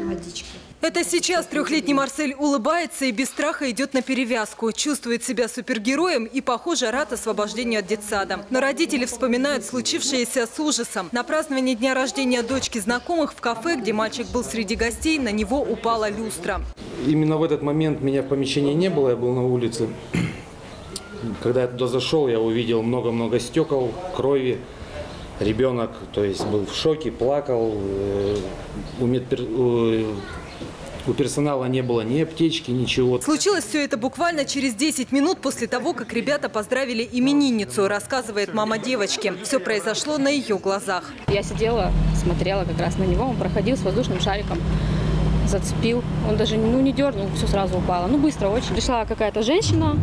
водички. Это сейчас трехлетний Марсель улыбается и без страха идет на перевязку. Чувствует себя супергероем и, похоже, рад освобождению от детсада. Но родители вспоминают случившееся с ужасом. На празднование дня рождения дочки знакомых в кафе, где мальчик был среди гостей, на него упала люстра. Именно в этот момент меня в помещении не было, я был на улице. Когда я туда зашел, я увидел много-много стекол, крови. Ребенок, то есть, был в шоке, плакал. Э, У, медпер- у- у персонала не было ни аптечки, ничего. Случилось все это буквально через 10 минут после того, как ребята поздравили именинницу, рассказывает мама девочки. Все произошло на ее глазах. Я сидела, смотрела как раз на него, он проходил с воздушным шариком, зацепил. Он даже ну, не дернул, все сразу упало. Ну, быстро очень. Пришла какая-то женщина,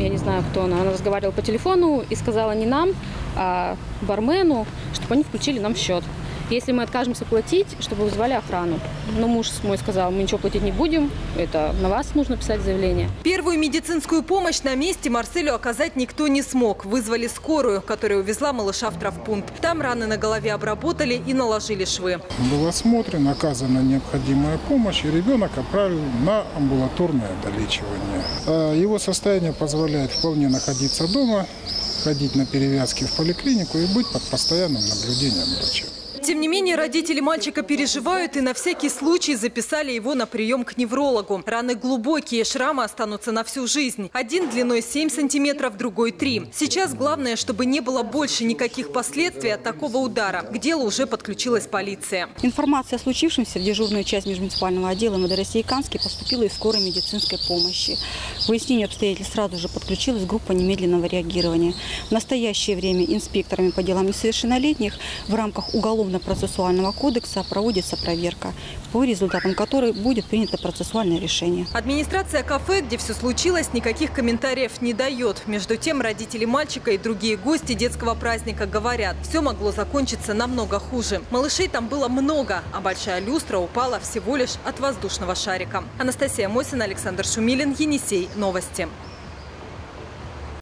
я не знаю, кто она, она разговаривала по телефону и сказала не нам, а бармену, чтобы они включили нам счет. Если мы откажемся платить, чтобы вызвали охрану. Но муж мой сказал, мы ничего платить не будем, это на вас нужно писать заявление. Первую медицинскую помощь на месте Марселю оказать никто не смог. Вызвали скорую, которая увезла малыша в травпункт. Там раны на голове обработали и наложили швы. Был осмотрен, оказана необходимая помощь, и ребенок отправлен на амбулаторное долечивание. А Его состояние позволяет вполне находиться дома, ходить на перевязки в поликлинику и быть под постоянным наблюдением врача. Тем не менее, родители мальчика переживают и на всякий случай записали его на прием к неврологу. Раны глубокие, шрамы останутся на всю жизнь. Один длиной 7 сантиметров, другой 3. Сейчас главное, чтобы не было больше никаких последствий от такого удара. К делу уже подключилась полиция. Информация о случившемся в дежурную часть межмуниципального отдела МВД России Канске поступила из скорой медицинской помощи. К выяснению обстоятельств сразу же подключилась группа немедленного реагирования. В настоящее время инспекторами по делам несовершеннолетних в рамках Уголовно-процессуального кодекса проводится проверка, по результатам которой будет принято процессуальное решение. Администрация кафе, где все случилось, никаких комментариев не дает. Между тем, родители мальчика и другие гости детского праздника говорят, все могло закончиться намного хуже. Малышей там было много, а большая люстра упала всего лишь от воздушного шарика. Анастасия Мосина, Александр Шумилин, Енисей. Новости.